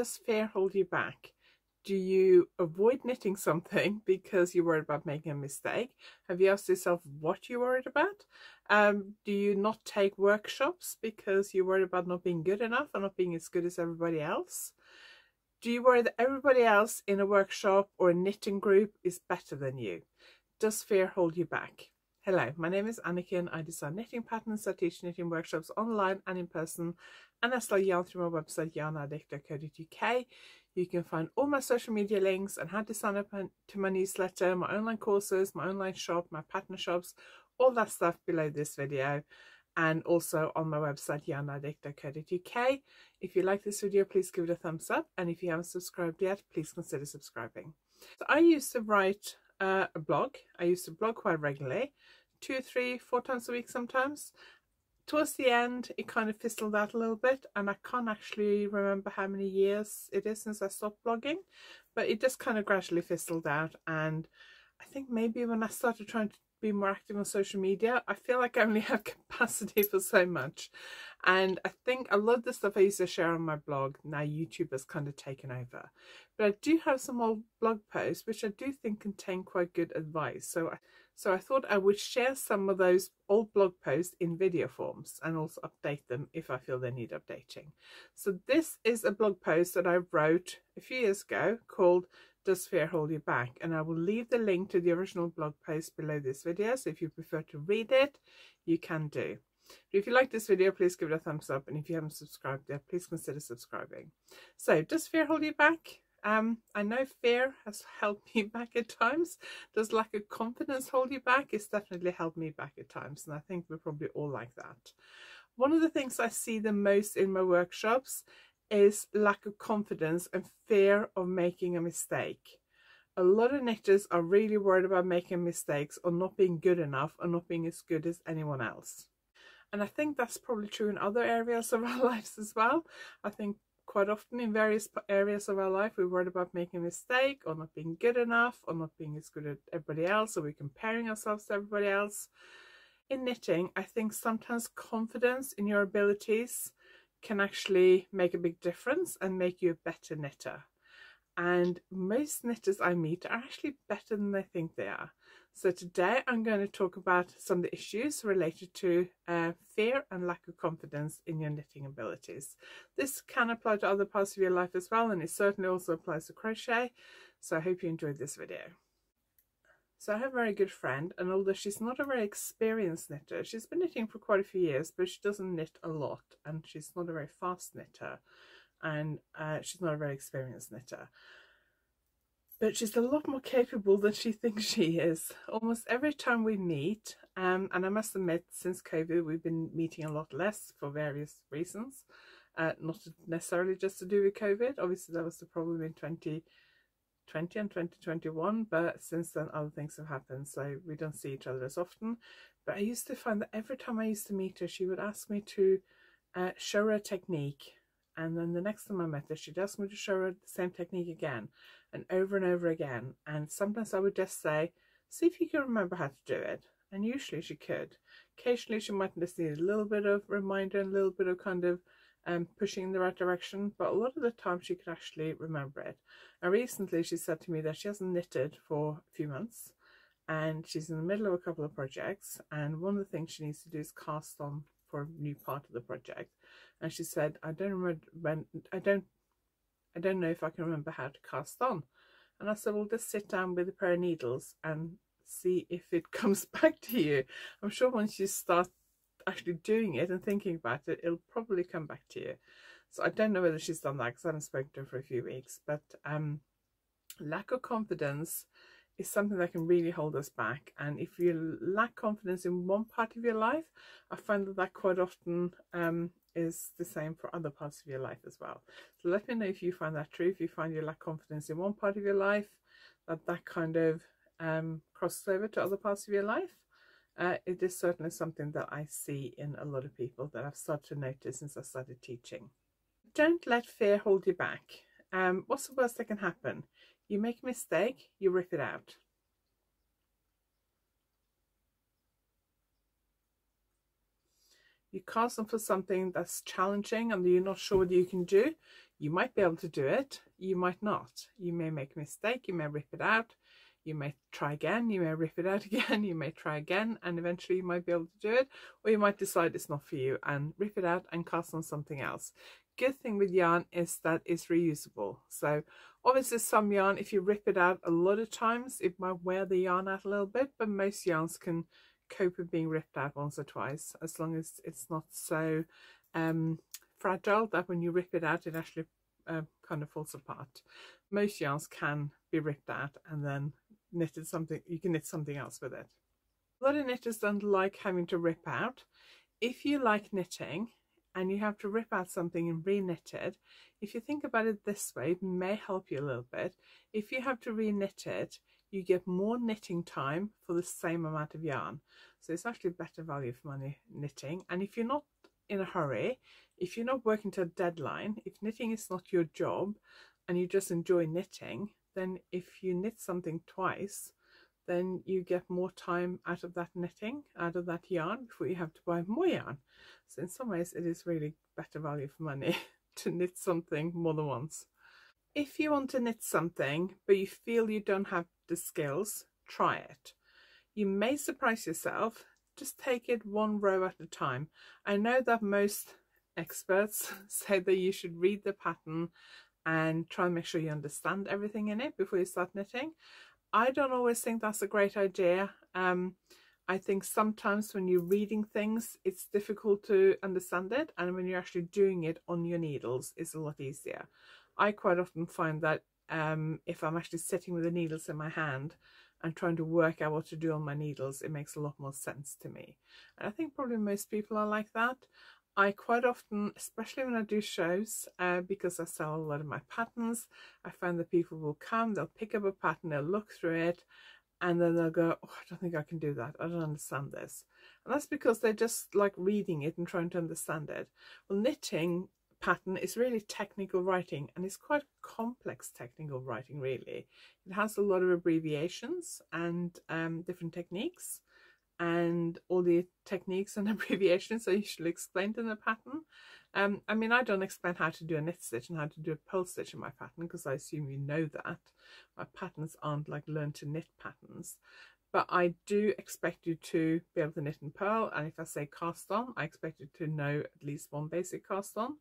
does fear hold you back? Do you avoid knitting something because you're worried about making a mistake? Have you asked yourself what you're worried about? Um, do you not take workshops because you're worried about not being good enough or not being as good as everybody else? Do you worry that everybody else in a workshop or a knitting group is better than you? Does fear hold you back? Hello, my name is and I design knitting patterns. I teach knitting workshops online and in person and I sell yarn through my website yarnaddict.co.uk. You can find all my social media links and how to sign up to my newsletter, my online courses, my online shop, my pattern shops, all that stuff below this video and also on my website yarnaddict.co.uk. If you like this video, please give it a thumbs up and if you haven't subscribed yet, please consider subscribing. So I used to write uh, a blog. I used to blog quite regularly, two, three, four times a week sometimes. Towards the end, it kind of fizzled out a little bit and I can't actually remember how many years it is since I stopped blogging, but it just kind of gradually fizzled out and I think maybe when I started trying to be more active on social media. I feel like I only have capacity for so much. And I think a lot of the stuff I used to share on my blog, now YouTube has kind of taken over. But I do have some old blog posts which I do think contain quite good advice. So I, so I thought I would share some of those old blog posts in video forms and also update them if I feel they need updating. So this is a blog post that I wrote a few years ago called does fear hold you back? And I will leave the link to the original blog post below this video. So if you prefer to read it, you can do. But if you like this video, please give it a thumbs up. And if you haven't subscribed yet, please consider subscribing. So does fear hold you back? Um, I know fear has held me back at times. Does lack of confidence hold you back? It's definitely held me back at times. And I think we're probably all like that. One of the things I see the most in my workshops is lack of confidence and fear of making a mistake. A lot of knitters are really worried about making mistakes or not being good enough or not being as good as anyone else. And I think that's probably true in other areas of our lives as well. I think quite often in various areas of our life we're worried about making a mistake or not being good enough or not being as good as everybody else or we're comparing ourselves to everybody else. In knitting, I think sometimes confidence in your abilities can actually make a big difference and make you a better knitter. And most knitters I meet are actually better than they think they are. So today I'm going to talk about some of the issues related to uh, fear and lack of confidence in your knitting abilities. This can apply to other parts of your life as well and it certainly also applies to crochet. So I hope you enjoyed this video. So I have a very good friend and although she's not a very experienced knitter, she's been knitting for quite a few years but she doesn't knit a lot and she's not a very fast knitter and uh, she's not a very experienced knitter. But she's a lot more capable than she thinks she is. Almost every time we meet, um, and I must admit since COVID we've been meeting a lot less for various reasons. Uh, not necessarily just to do with COVID, obviously that was the problem in 20 2020 and 2021 but since then other things have happened so we don't see each other as often. But I used to find that every time I used to meet her she would ask me to uh, show her a technique. And then the next time I met her she'd ask me to show her the same technique again and over and over again. And sometimes I would just say see if you can remember how to do it. And usually she could. Occasionally she might just need a little bit of reminder and a little bit of kind of um, pushing in the right direction, but a lot of the time she could actually remember it. And recently she said to me that she hasn't knitted for a few months and she's in the middle of a couple of projects and one of the things she needs to do is cast on for a new part of the project. And she said, I don't remember when, I don't, I don't know if I can remember how to cast on. And I said, well, just sit down with a pair of needles and see if it comes back to you. I'm sure once you start actually doing it and thinking about it, it'll probably come back to you. So I don't know whether she's done that because I haven't spoken to her for a few weeks. But um, lack of confidence is something that can really hold us back. And if you lack confidence in one part of your life, I find that that quite often um, is the same for other parts of your life as well. So let me know if you find that true. If you find you lack confidence in one part of your life, that that kind of um, crosses over to other parts of your life uh, it is certainly something that I see in a lot of people that I've started to notice since I started teaching. Don't let fear hold you back. Um, what's the worst that can happen? You make a mistake, you rip it out. You cast them for something that's challenging and you're not sure what you can do. You might be able to do it, you might not. You may make a mistake, you may rip it out, you may try again, you may rip it out again, you may try again, and eventually you might be able to do it, or you might decide it's not for you and rip it out and cast on something else. Good thing with yarn is that it's reusable. So obviously some yarn, if you rip it out a lot of times, it might wear the yarn out a little bit, but most yarns can cope with being ripped out once or twice, as long as it's not so um, fragile that when you rip it out, it actually uh, kind of falls apart. Most yarns can be ripped out and then knitted something, you can knit something else with it. A lot of knitters don't like having to rip out. If you like knitting and you have to rip out something and re-knit it, if you think about it this way, it may help you a little bit. If you have to re-knit it, you get more knitting time for the same amount of yarn. So it's actually better value for money knitting. And if you're not in a hurry, if you're not working to a deadline, if knitting is not your job and you just enjoy knitting, then if you knit something twice, then you get more time out of that knitting, out of that yarn before you have to buy more yarn. So in some ways it is really better value for money to knit something more than once. If you want to knit something but you feel you don't have the skills, try it. You may surprise yourself, just take it one row at a time. I know that most experts say that you should read the pattern and try and make sure you understand everything in it before you start knitting. I don't always think that's a great idea. Um, I think sometimes when you're reading things, it's difficult to understand it. And when you're actually doing it on your needles, it's a lot easier. I quite often find that um, if I'm actually sitting with the needles in my hand and trying to work out what to do on my needles, it makes a lot more sense to me. And I think probably most people are like that. I quite often, especially when I do shows, uh, because I sell a lot of my patterns, I find that people will come, they'll pick up a pattern, they'll look through it, and then they'll go, oh, I don't think I can do that. I don't understand this. And that's because they're just like reading it and trying to understand it. Well, knitting pattern is really technical writing and it's quite complex technical writing really. It has a lot of abbreviations and um, different techniques and all the techniques and abbreviations are usually explained in the pattern. Um, I mean, I don't explain how to do a knit stitch and how to do a purl stitch in my pattern because I assume you know that. My patterns aren't like learn to knit patterns. But I do expect you to be able to knit and purl. And if I say cast on, I expect you to know at least one basic cast on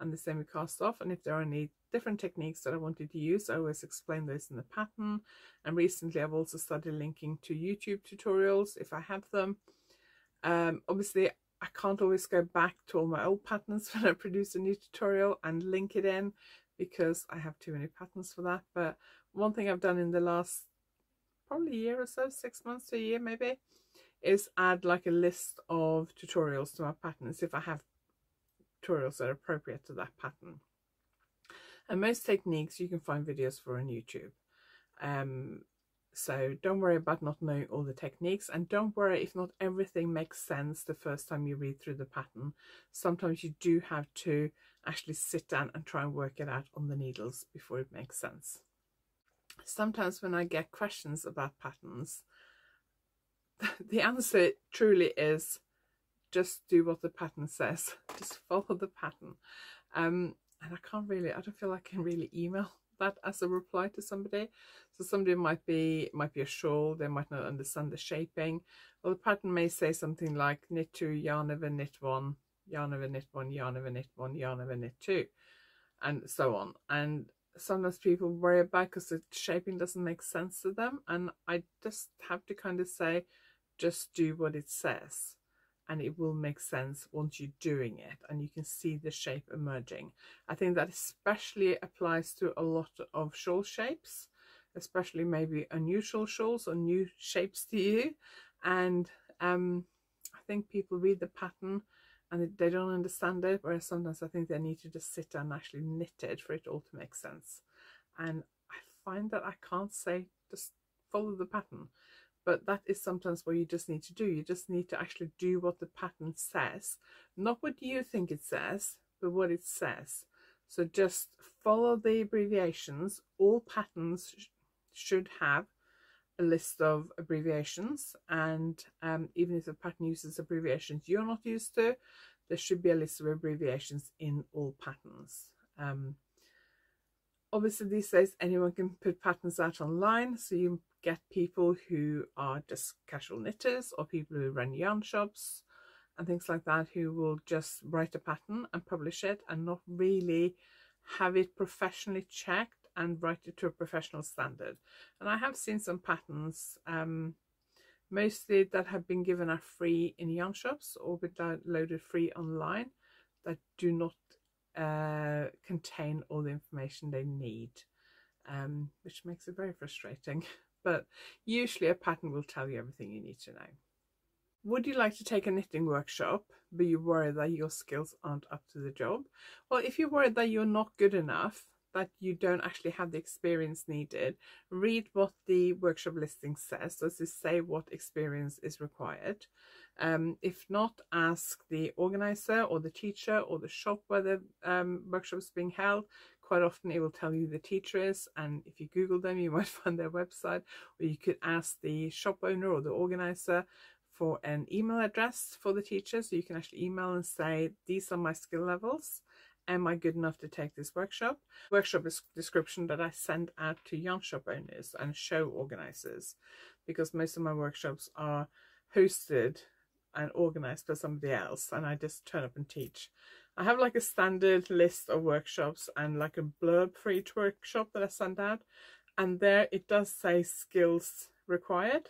and the semi cast off. And if there are any different techniques that I wanted to use. I always explain those in the pattern. And recently I've also started linking to YouTube tutorials if I have them. Um, obviously, I can't always go back to all my old patterns when I produce a new tutorial and link it in because I have too many patterns for that. But one thing I've done in the last probably year or so, six months to a year maybe, is add like a list of tutorials to my patterns if I have tutorials that are appropriate to that pattern. And most techniques you can find videos for on YouTube. Um, so don't worry about not knowing all the techniques and don't worry if not everything makes sense the first time you read through the pattern. Sometimes you do have to actually sit down and try and work it out on the needles before it makes sense. Sometimes when I get questions about patterns, the answer truly is just do what the pattern says. Just follow the pattern. Um, and I can't really, I don't feel like I can really email that as a reply to somebody. So somebody might be, might be a shawl, they might not understand the shaping. Well, the pattern may say something like knit two, yarn over knit one, yarn over knit one, yarn over knit one, yarn over knit two, and so on. And sometimes people worry about because the shaping doesn't make sense to them. And I just have to kind of say, just do what it says and it will make sense once you're doing it and you can see the shape emerging. I think that especially applies to a lot of shawl shapes, especially maybe unusual shawls or new shapes to you. And um, I think people read the pattern and they don't understand it, whereas sometimes I think they need to just sit down and actually knit it for it all to make sense. And I find that I can't say just follow the pattern but that is sometimes what you just need to do. You just need to actually do what the pattern says, not what you think it says, but what it says. So just follow the abbreviations. All patterns sh should have a list of abbreviations and um, even if the pattern uses abbreviations you're not used to, there should be a list of abbreviations in all patterns. Um, obviously these days anyone can put patterns out online so you get people who are just casual knitters or people who run yarn shops and things like that who will just write a pattern and publish it and not really have it professionally checked and write it to a professional standard. And I have seen some patterns um, mostly that have been given are free in yarn shops or been downloaded free online that do not uh, contain all the information they need, um, which makes it very frustrating. But usually a pattern will tell you everything you need to know. Would you like to take a knitting workshop, but you worry that your skills aren't up to the job? Well, if you're worried that you're not good enough, that you don't actually have the experience needed, read what the workshop listing says. Does it say what experience is required? Um, if not, ask the organizer or the teacher or the shop where the um, workshop is being held. Quite often it will tell you the teacher is and if you Google them you might find their website or you could ask the shop owner or the organizer for an email address for the teacher so you can actually email and say these are my skill levels am I good enough to take this workshop? Workshop is description that I send out to yarn shop owners and show organizers because most of my workshops are hosted and organized for somebody else and I just turn up and teach. I have like a standard list of workshops and like a blurb for each workshop that I send out and there it does say skills required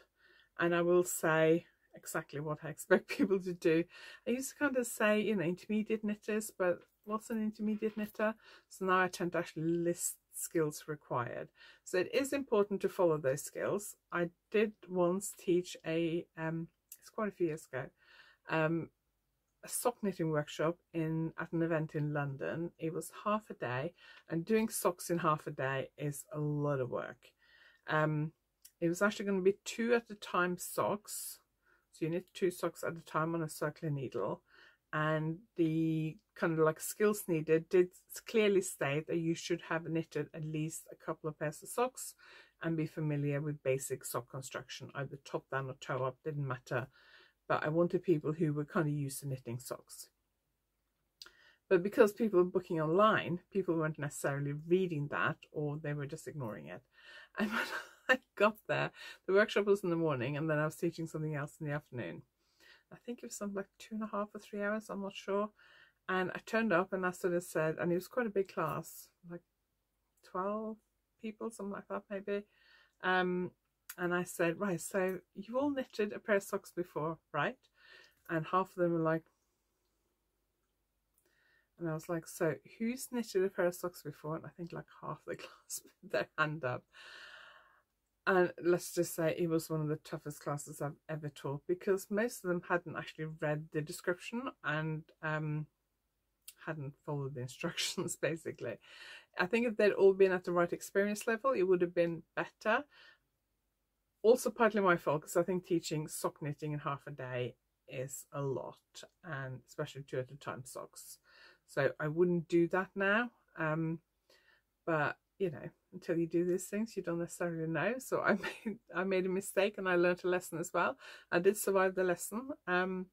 and I will say exactly what I expect people to do. I used to kind of say, you know, intermediate knitters, but what's an intermediate knitter? So now I tend to actually list skills required. So it is important to follow those skills. I did once teach a, um, it's quite a few years ago, um, a sock knitting workshop in at an event in London. It was half a day and doing socks in half a day is a lot of work. Um, it was actually going to be two at a time socks. So you knit two socks at a time on a circular needle and the kind of like skills needed did clearly state that you should have knitted at least a couple of pairs of socks and be familiar with basic sock construction, either top down or toe up, didn't matter. But I wanted people who were kind of used to knitting socks. But because people were booking online, people weren't necessarily reading that or they were just ignoring it. And when I got there, the workshop was in the morning and then I was teaching something else in the afternoon. I think it was something like two and a half or three hours, I'm not sure. And I turned up and I sort of said, and it was quite a big class, like 12 people, something like that maybe. Um, and I said, right, so you've all knitted a pair of socks before, right? And half of them were like, and I was like, so who's knitted a pair of socks before? And I think like half the class put their hand up and let's just say it was one of the toughest classes I've ever taught because most of them hadn't actually read the description and um, hadn't followed the instructions basically. I think if they'd all been at the right experience level it would have been better. Also partly my fault because I think teaching sock knitting in half a day is a lot and especially two at a time socks. So I wouldn't do that now. Um, but you know, until you do these things, you don't necessarily know. So I made I made a mistake and I learned a lesson as well. I did survive the lesson. Um,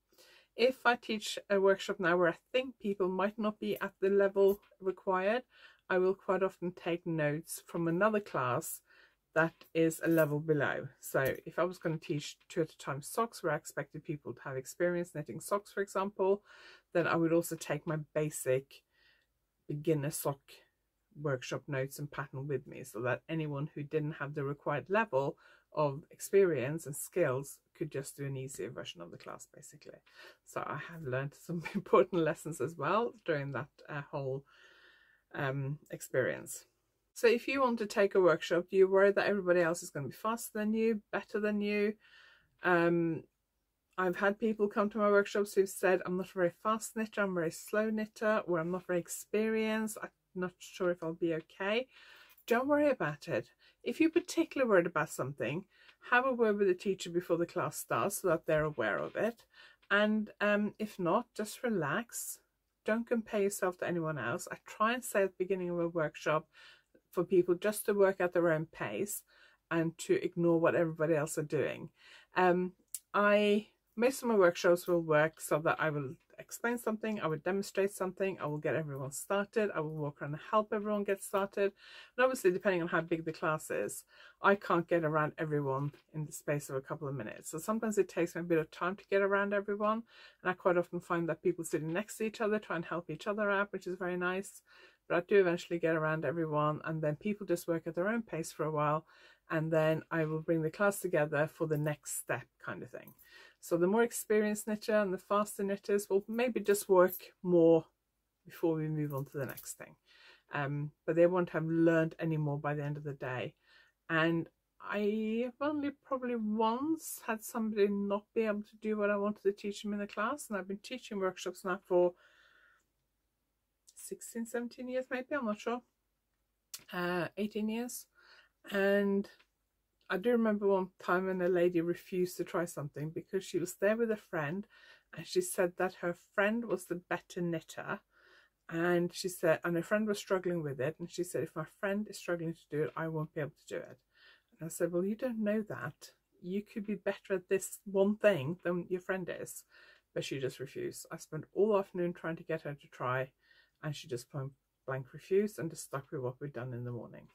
if I teach a workshop now where I think people might not be at the level required, I will quite often take notes from another class that is a level below. So if I was going to teach two at a time socks where I expected people to have experience knitting socks, for example, then I would also take my basic beginner sock workshop notes and pattern with me so that anyone who didn't have the required level of experience and skills could just do an easier version of the class basically. So I have learned some important lessons as well during that uh, whole um, experience. So if you want to take a workshop, you worry that everybody else is going to be faster than you, better than you? Um, I've had people come to my workshops who've said, I'm not a very fast knitter, I'm a very slow knitter, or I'm not very experienced, I'm not sure if I'll be okay, don't worry about it. If you're particularly worried about something, have a word with the teacher before the class starts so that they're aware of it. And um, if not, just relax. Don't compare yourself to anyone else. I try and say at the beginning of a workshop for people just to work at their own pace and to ignore what everybody else are doing. Um, I most of my workshops will work so that I will explain something, I would demonstrate something, I will get everyone started, I will walk around and help everyone get started. And obviously, depending on how big the class is, I can't get around everyone in the space of a couple of minutes. So sometimes it takes me a bit of time to get around everyone. And I quite often find that people sitting next to each other try and help each other out, which is very nice. But I do eventually get around everyone, and then people just work at their own pace for a while. And then I will bring the class together for the next step kind of thing. So the more experienced knitter and the faster knitters will maybe just work more before we move on to the next thing. Um, but they won't have learned any more by the end of the day. And I have only probably once had somebody not be able to do what I wanted to teach them in the class. And I've been teaching workshops now for 16, 17 years maybe, I'm not sure. Uh, 18 years. And I do remember one time when a lady refused to try something because she was there with a friend and she said that her friend was the better knitter. And she said and her friend was struggling with it and she said if my friend is struggling to do it I won't be able to do it. And I said well you don't know that. You could be better at this one thing than your friend is. But she just refused. I spent all afternoon trying to get her to try and she just blank refused and just stuck with what we'd done in the morning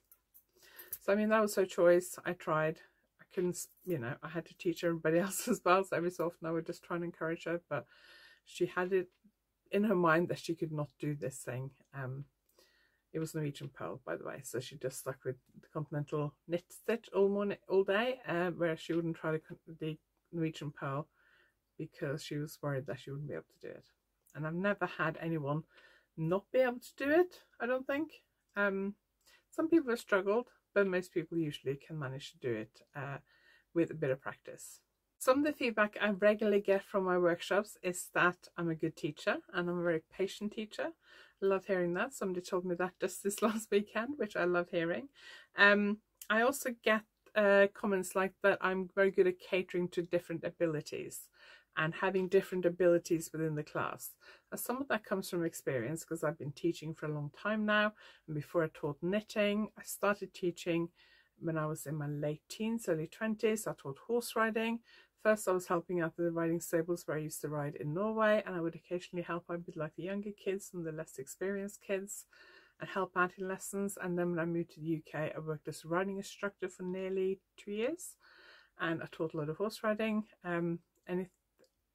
so, I mean, that was her choice. I tried. I couldn't, you know, I had to teach everybody else as well. So every so often I would just try and encourage her. But she had it in her mind that she could not do this thing. Um, it was Norwegian purl, by the way. So she just stuck with the continental knit stitch all morning, all day, uh, where she wouldn't try the, the Norwegian purl because she was worried that she wouldn't be able to do it. And I've never had anyone not be able to do it, I don't think. Um, some people have struggled but most people usually can manage to do it uh, with a bit of practice. Some of the feedback I regularly get from my workshops is that I'm a good teacher and I'm a very patient teacher. I love hearing that. Somebody told me that just this last weekend, which I love hearing. Um, I also get uh, comments like that I'm very good at catering to different abilities and having different abilities within the class. Now, some of that comes from experience because I've been teaching for a long time now. And before I taught knitting, I started teaching when I was in my late teens, early 20s. I taught horse riding. First, I was helping out at the riding stables where I used to ride in Norway, and I would occasionally help out with like the younger kids and the less experienced kids and help out in lessons. And then when I moved to the UK, I worked as a riding instructor for nearly two years, and I taught a lot of horse riding. Um, and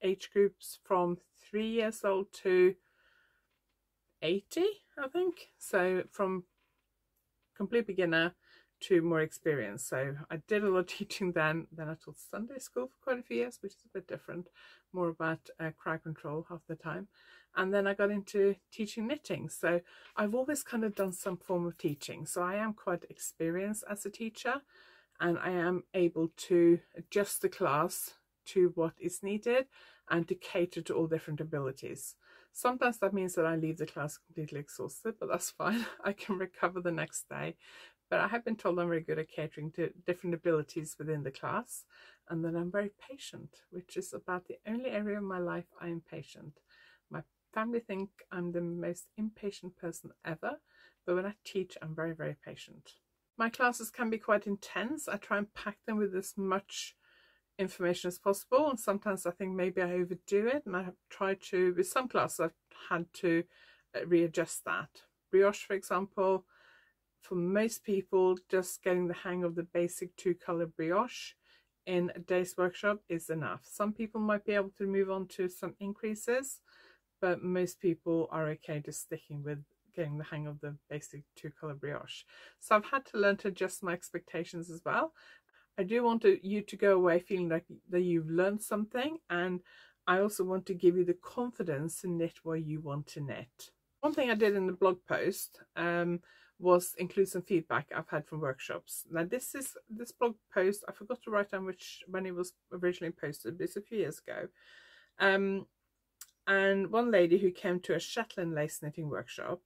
age groups from three years old to 80 I think. So from complete beginner to more experienced. So I did a lot of teaching then then I taught Sunday school for quite a few years which is a bit different more about uh, crowd control half the time. And then I got into teaching knitting. So I've always kind of done some form of teaching. So I am quite experienced as a teacher and I am able to adjust the class to what is needed and to cater to all different abilities. Sometimes that means that I leave the class completely exhausted, but that's fine. I can recover the next day. But I have been told I'm very good at catering to different abilities within the class and that I'm very patient, which is about the only area of my life I am patient. My family think I'm the most impatient person ever, but when I teach, I'm very, very patient. My classes can be quite intense. I try and pack them with as much information as possible and sometimes I think maybe I overdo it and I have tried to with some classes I've had to uh, readjust that. Brioche for example for most people just getting the hang of the basic two color brioche in a day's workshop is enough. Some people might be able to move on to some increases but most people are okay just sticking with getting the hang of the basic two color brioche. So I've had to learn to adjust my expectations as well I do want to, you to go away feeling like that you've learned something and I also want to give you the confidence to knit where you want to knit. One thing I did in the blog post um, was include some feedback I've had from workshops. Now this is this blog post, I forgot to write down which when it was originally posted, but it's a few years ago. Um, and one lady who came to a Shetland lace knitting workshop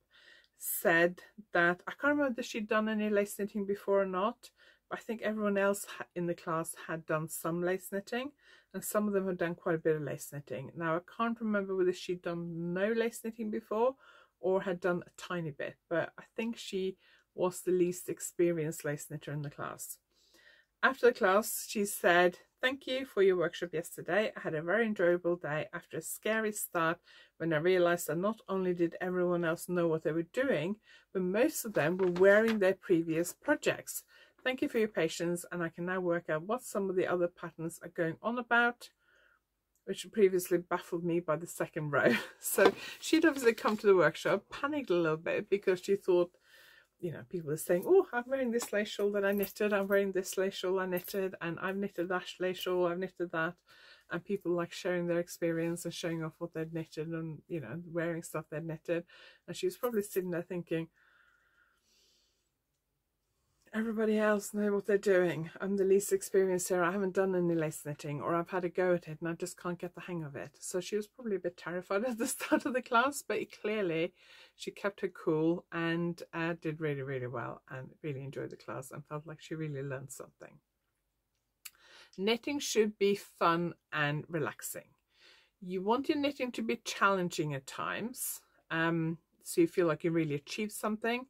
said that I can't remember if she'd done any lace knitting before or not, I think everyone else in the class had done some lace knitting and some of them had done quite a bit of lace knitting. Now I can't remember whether she'd done no lace knitting before or had done a tiny bit, but I think she was the least experienced lace knitter in the class. After the class, she said Thank you for your workshop yesterday. I had a very enjoyable day after a scary start when I realised that not only did everyone else know what they were doing, but most of them were wearing their previous projects. Thank you for your patience and I can now work out what some of the other patterns are going on about which previously baffled me by the second row. So she'd obviously come to the workshop, panicked a little bit because she thought you know, people are saying, oh, I'm wearing this lace shawl that I knitted, I'm wearing this lace shawl I knitted, and I've knitted that lace shawl, I've knitted that. And people like sharing their experience and showing off what they'd knitted and, you know, wearing stuff they'd knitted. And she was probably sitting there thinking, everybody else know what they're doing. I'm the least experienced here. I haven't done any lace knitting or I've had a go at it and I just can't get the hang of it. So she was probably a bit terrified at the start of the class, but clearly she kept her cool and uh, did really, really well and really enjoyed the class and felt like she really learned something. Knitting should be fun and relaxing. You want your knitting to be challenging at times, um, so you feel like you really achieved something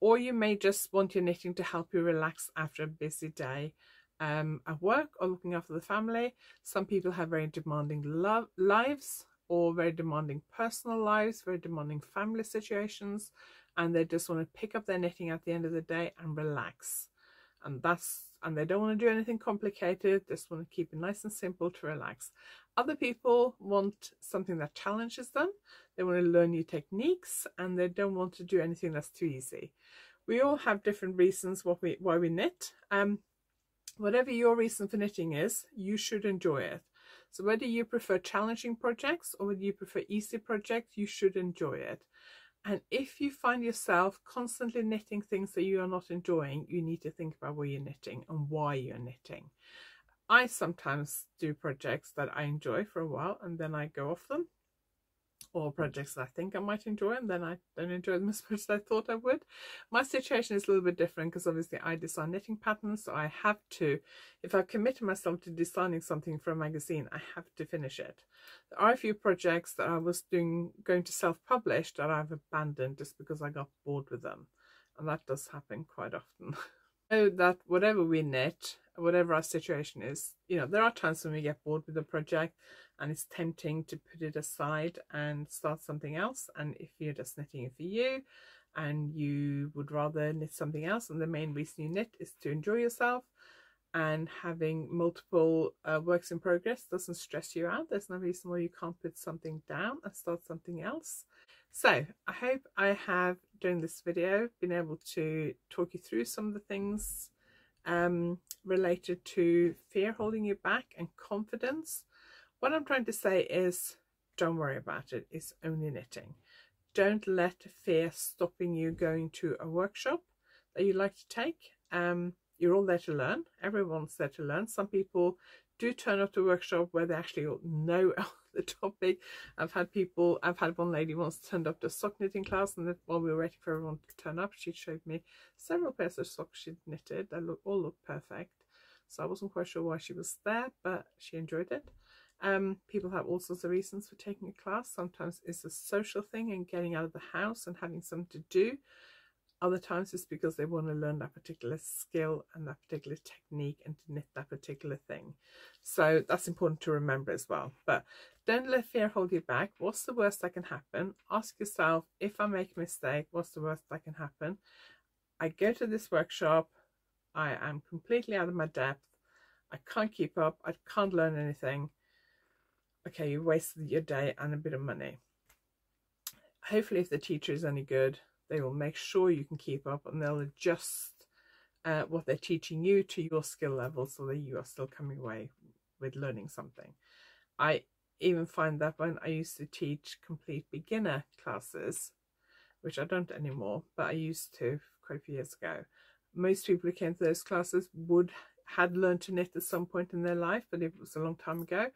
or you may just want your knitting to help you relax after a busy day um, at work or looking after the family. Some people have very demanding love lives or very demanding personal lives, very demanding family situations, and they just want to pick up their knitting at the end of the day and relax. And that's and they don't want to do anything complicated, just want to keep it nice and simple to relax. Other people want something that challenges them. They want to learn new techniques and they don't want to do anything that's too easy. We all have different reasons what we, why we knit. Um, whatever your reason for knitting is, you should enjoy it. So whether you prefer challenging projects or whether you prefer easy projects, you should enjoy it. And if you find yourself constantly knitting things that you are not enjoying, you need to think about what you're knitting and why you're knitting. I sometimes do projects that I enjoy for a while and then I go off them or projects that I think I might enjoy and then I don't enjoy them as much as I thought I would. My situation is a little bit different because obviously I design knitting patterns so I have to, if I commit myself to designing something for a magazine, I have to finish it. There are a few projects that I was doing going to self-publish that I've abandoned just because I got bored with them and that does happen quite often. so that whatever we knit, whatever our situation is, you know, there are times when we get bored with a project and it's tempting to put it aside and start something else. And if you're just knitting it for you and you would rather knit something else and the main reason you knit is to enjoy yourself and having multiple uh, works in progress doesn't stress you out. There's no reason why you can't put something down and start something else. So I hope I have, during this video, been able to talk you through some of the things um, related to fear holding you back and confidence. What I'm trying to say is don't worry about it. It's only knitting. Don't let fear stopping you going to a workshop that you like to take. Um, you're all there to learn. Everyone's there to learn. Some people do turn up to workshop where they actually know the topic. I've had people, I've had one lady once turned up to sock knitting class and while we were waiting for everyone to turn up, she showed me several pairs of socks she'd knitted. They look, all looked perfect. So I wasn't quite sure why she was there, but she enjoyed it. Um, people have all sorts of reasons for taking a class. Sometimes it's a social thing and getting out of the house and having something to do. Other times it's because they want to learn that particular skill and that particular technique and to knit that particular thing. So that's important to remember as well. But don't let fear hold you back. What's the worst that can happen? Ask yourself, if I make a mistake, what's the worst that can happen? I go to this workshop, I am completely out of my depth, I can't keep up, I can't learn anything. Okay, you wasted your day and a bit of money. Hopefully if the teacher is any good, they will make sure you can keep up and they'll adjust uh, what they're teaching you to your skill level so that you are still coming away with learning something. I even find that when I used to teach complete beginner classes, which I don't anymore, but I used to quite a few years ago, most people who came to those classes would had learned to knit at some point in their life, but it was a long time ago.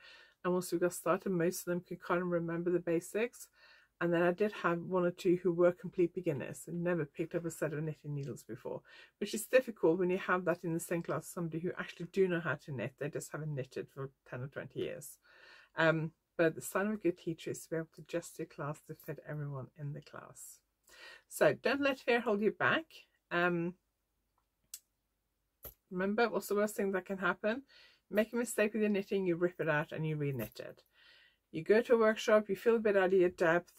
And once we got started, most of them could kind of remember the basics. And then I did have one or two who were complete beginners and never picked up a set of knitting needles before, which is difficult when you have that in the same class somebody who actually do know how to knit. They just haven't knitted for 10 or 20 years. Um, but the sign of a good teacher is to be able to adjust your class to fit everyone in the class. So don't let fear hold you back. Um, remember, what's the worst thing that can happen? Make a mistake with your knitting, you rip it out and you re-knit it. You go to a workshop, you feel a bit out of your depth,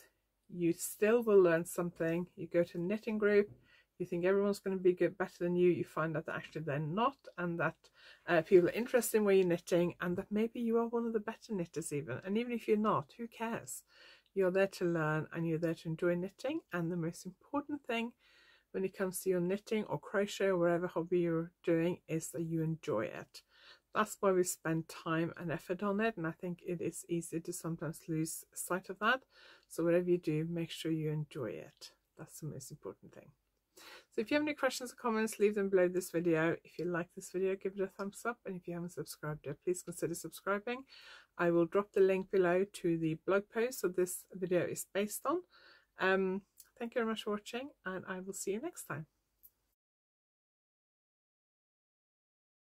you still will learn something. You go to a knitting group, you think everyone's going to be good, better than you, you find that actually they're not, and that uh, people are interested in where you're knitting, and that maybe you are one of the better knitters even. And even if you're not, who cares? You're there to learn and you're there to enjoy knitting. And the most important thing when it comes to your knitting or crochet or whatever hobby you're doing is that you enjoy it. That's why we spend time and effort on it. And I think it is easy to sometimes lose sight of that. So whatever you do, make sure you enjoy it. That's the most important thing. So if you have any questions or comments, leave them below this video. If you like this video, give it a thumbs up. And if you haven't subscribed yet, please consider subscribing. I will drop the link below to the blog post that this video is based on. Um, thank you very much for watching and I will see you next time.